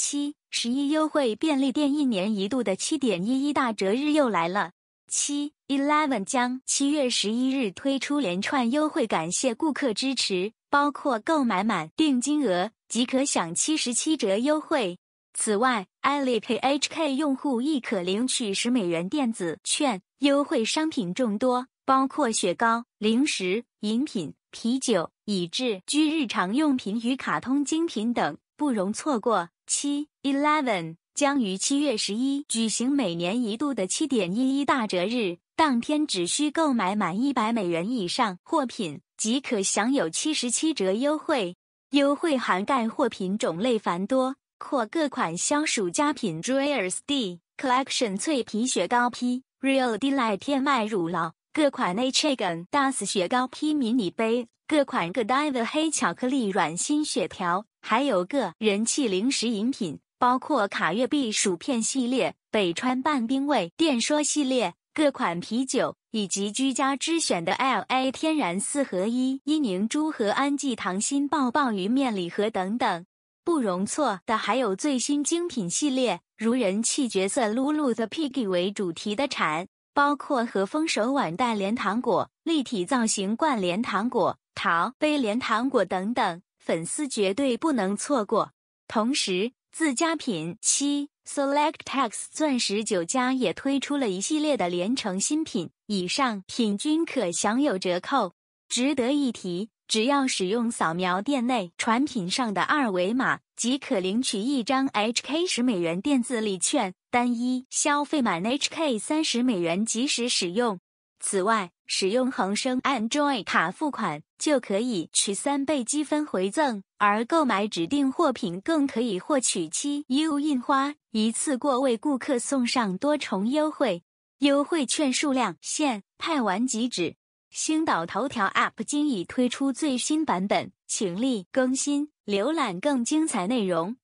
七十一优惠便利店一年一度的七点一一大折日又来了。七 Eleven 将七月十一日推出连串优惠，感谢顾客支持，包括购买满定金额即可享七十七折优惠。此外，Alipay HK 用户亦可领取十美元电子券，优惠商品众多，包括雪糕、零食、饮品、啤酒，以至居日常用品与卡通精品等，不容错过。七 Eleven 将于七月十一举行每年一度的七点一一大折日，当天只需购买满一百美元以上货品，即可享有七十七折优惠。优惠涵盖货品种类繁多。或各款消暑佳品，Dreyer's D Collection 脆皮雪糕批，Real Delight 天麦乳酪，各款 H Egg Das 雪糕批迷你杯，各款 Godiva 黑巧克力软心雪条，还有个人气零食饮品，包括卡乐碧薯片系列、北川半冰味电说系列，各款啤酒，以及居家之选的 L A 天然四合一伊宁珠和安记糖心爆爆鱼面礼盒等等。不容错的还有最新精品系列，如人气角色露露的 Piggy 为主题的产，包括和风手腕带连糖果、立体造型罐连糖果、桃杯连糖果等等，粉丝绝对不能错过。同时，自家品七 Selectex 钻石酒家也推出了一系列的连城新品，以上品均可享有折扣。值得一提。只要使用扫描店内产品上的二维码，即可领取一张 HK 十美元电子礼券，单一消费满 HK 三十美元即时使用。此外，使用恒生 Enjoy 卡付款就可以取三倍积分回赠，而购买指定货品更可以获取七 U 印花，一次过为顾客送上多重优惠。优惠券数量限，派完即止。星岛头条 App 今已推出最新版本，请立更新，浏览更精彩内容。